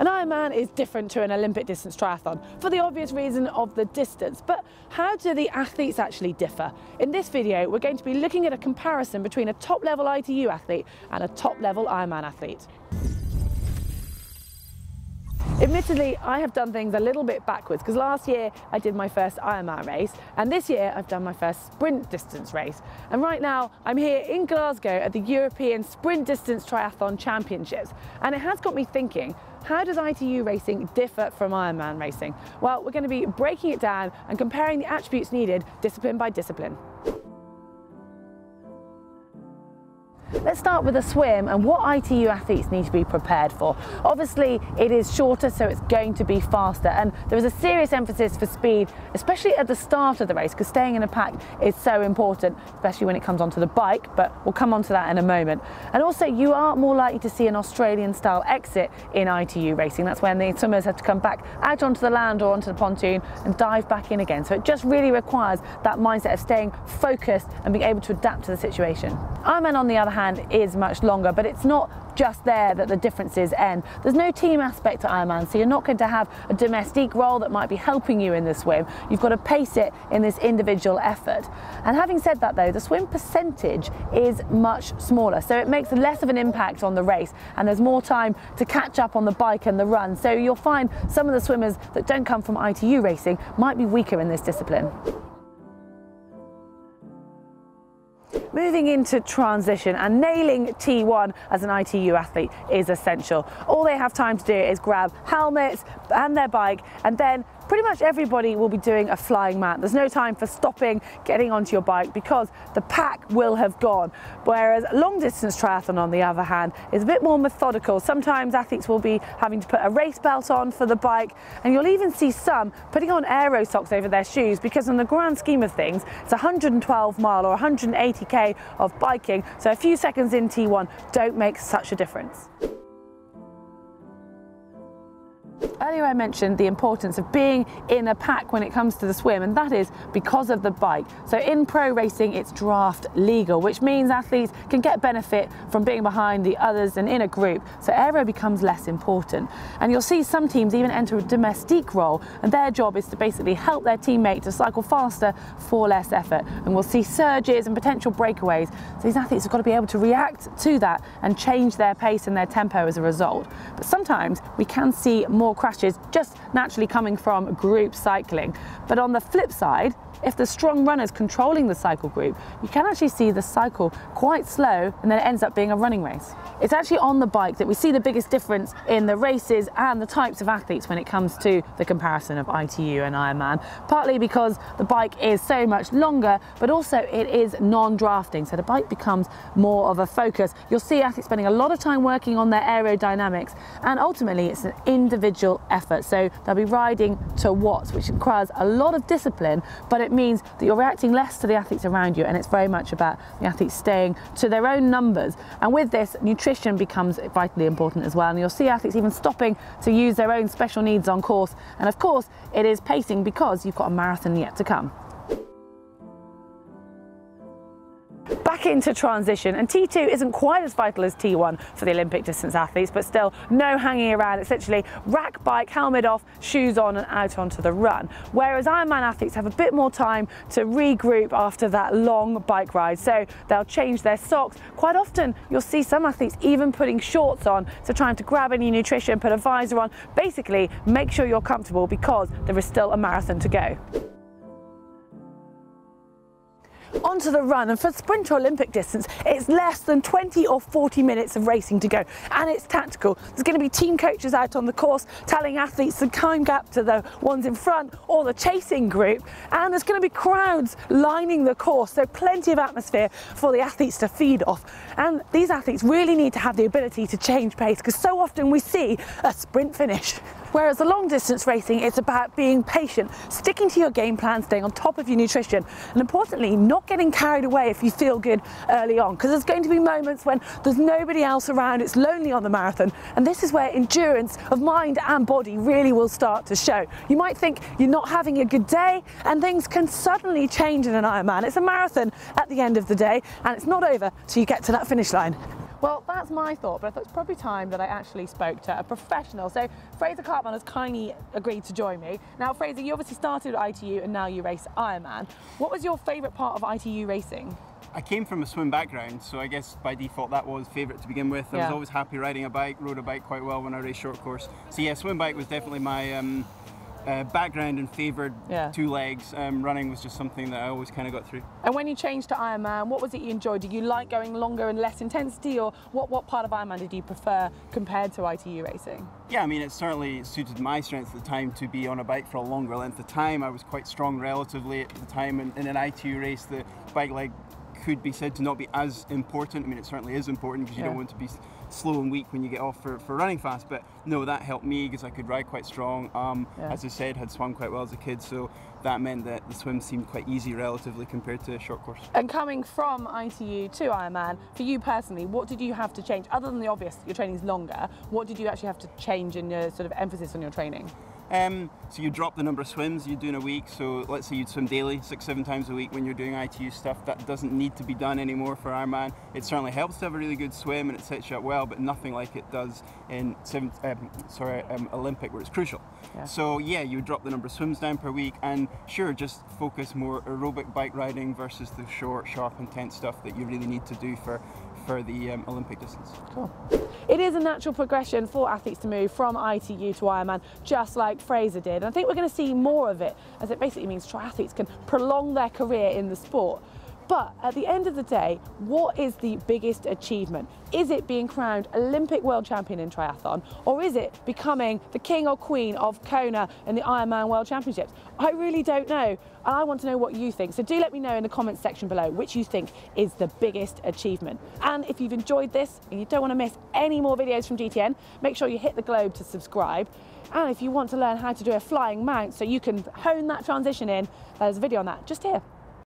An Ironman is different to an Olympic distance triathlon for the obvious reason of the distance, but how do the athletes actually differ? In this video, we're going to be looking at a comparison between a top level ITU athlete and a top level Ironman athlete. Admittedly, I have done things a little bit backwards because last year I did my first Ironman race and this year I've done my first sprint distance race. And right now I'm here in Glasgow at the European Sprint Distance Triathlon Championships. And it has got me thinking, how does ITU racing differ from Ironman racing? Well, we're going to be breaking it down and comparing the attributes needed discipline by discipline. Let's start with a swim and what ITU athletes need to be prepared for. Obviously, it is shorter, so it's going to be faster. And there is a serious emphasis for speed, especially at the start of the race, because staying in a pack is so important, especially when it comes onto the bike, but we'll come onto that in a moment. And also, you are more likely to see an Australian style exit in ITU racing. That's when the swimmers have to come back out onto the land or onto the pontoon and dive back in again. So it just really requires that mindset of staying focused and being able to adapt to the situation. Ironman, on the other hand, hand is much longer, but it's not just there that the differences end. There's no team aspect to Ironman, so you're not going to have a domestique role that might be helping you in the swim. You've got to pace it in this individual effort. And having said that though, the swim percentage is much smaller, so it makes less of an impact on the race and there's more time to catch up on the bike and the run. So you'll find some of the swimmers that don't come from ITU racing might be weaker in this discipline. Moving into transition and nailing T1 as an ITU athlete is essential. All they have time to do is grab helmets and their bike and then pretty much everybody will be doing a flying mount. There's no time for stopping, getting onto your bike because the pack will have gone. Whereas long distance triathlon on the other hand is a bit more methodical. Sometimes athletes will be having to put a race belt on for the bike and you'll even see some putting on aero socks over their shoes because in the grand scheme of things it's 112 mile or 180k of biking so a few seconds in T1 don't make such a difference. Earlier I mentioned the importance of being in a pack when it comes to the swim and that is because of the bike. So in pro racing it's draft legal which means athletes can get benefit from being behind the others and in a group so aero becomes less important. And you'll see some teams even enter a domestique role and their job is to basically help their teammate to cycle faster for less effort and we'll see surges and potential breakaways. So these athletes have got to be able to react to that and change their pace and their tempo as a result. But sometimes we can see more crashes just naturally coming from group cycling. But on the flip side, if the strong runner's controlling the cycle group, you can actually see the cycle quite slow and then it ends up being a running race. It's actually on the bike that we see the biggest difference in the races and the types of athletes when it comes to the comparison of ITU and Ironman, partly because the bike is so much longer, but also it is non-drafting, so the bike becomes more of a focus. You'll see athletes spending a lot of time working on their aerodynamics, and ultimately it's an individual effort. So they'll be riding to watts, which requires a lot of discipline, but it it means that you're reacting less to the athletes around you and it's very much about the athletes staying to their own numbers. And with this, nutrition becomes vitally important as well. And you'll see athletes even stopping to use their own special needs on course. And of course, it is pacing because you've got a marathon yet to come. Into transition. And T2 isn't quite as vital as T1 for the Olympic distance athletes but still no hanging around. It's literally rack bike helmet off shoes on and out onto the run. Whereas Ironman athletes have a bit more time to regroup after that long bike ride. So they'll change their socks. Quite often you'll see some athletes even putting shorts on so trying to grab any nutrition put a visor on. Basically make sure you're comfortable because there is still a marathon to go onto the run. And for sprint or Olympic distance, it's less than 20 or 40 minutes of racing to go. And it's tactical. There's going to be team coaches out on the course telling athletes the time gap to the ones in front or the chasing group. And there's going to be crowds lining the course. So plenty of atmosphere for the athletes to feed off. And these athletes really need to have the ability to change pace because so often we see a sprint finish. Whereas the long distance racing, it's about being patient, sticking to your game plan, staying on top of your nutrition, and importantly, not getting carried away if you feel good early on, because there's going to be moments when there's nobody else around, it's lonely on the marathon, and this is where endurance of mind and body really will start to show. You might think you're not having a good day, and things can suddenly change in an Ironman. It's a marathon at the end of the day, and it's not over till you get to that finish line. Well, that's my thought, but I thought it's probably time that I actually spoke to a professional. So Fraser Cartmell has kindly agreed to join me. Now, Fraser, you obviously started at ITU and now you race Ironman. What was your favourite part of ITU racing? I came from a swim background, so I guess by default that was favourite to begin with. I Yeah. was always happy riding a bike, rode a bike quite well when I raced short course. So yeah, swim bike was definitely my um, uh, background and favoured Yeah. two legs. Um, running was just something that I always kind of got through. And when you changed to Ironman, what was it you enjoyed? Did you like going longer and less intensity, or what, what part of Ironman did you prefer compared to ITU racing? Yeah, I mean, it certainly suited my strength at the time to be on a bike for a longer length of time. I was quite strong relatively at the time, and in an ITU race, the bike leg could be said to not be as important. I mean, it certainly is important because you Yeah. don't want to be slow and weak when you get off for, for running fast. But no, that helped me because I could ride quite strong. Um, Yeah. As I said, had swum quite well as a kid, so that meant that the swim seemed quite easy relatively compared to a short course. And coming from ITU to Ironman, for you personally, what did you have to change? Other than the obvious, your training's longer, what did you actually have to change in your sort of emphasis on your training? Um, so you drop the number of swims you do in a week. So let's say you'd swim daily, six, seven times a week when you're doing ITU stuff. That doesn't need to be done anymore for Ironman. It certainly helps to have a really good swim and it sets you up well, but nothing like it does in seven, um, sorry, um, Olympic where it's crucial. Yeah. So yeah, you drop the number of swims down per week and sure, just focus more aerobic bike riding versus the short, sharp, intense stuff that you really need to do for, for the um, Olympic distance. Cool. It is a natural progression for athletes to move from ITU to Ironman, just like Fraser did. And I think we're going to see more of it, as it basically means triathletes can prolong their career in the sport. But at the end of the day, what is the biggest achievement? Is it being crowned Olympic world champion in triathlon, or is it becoming the king or queen of Kona and the Ironman World Championships? I really don't know, and I want to know what you think. So do let me know in the comments section below which you think is the biggest achievement. And if you've enjoyed this and you don't want to miss any more videos from GTN, make sure you hit the globe to subscribe. And if you want to learn how to do a flying mount so you can hone that transition in, there's a video on that just here.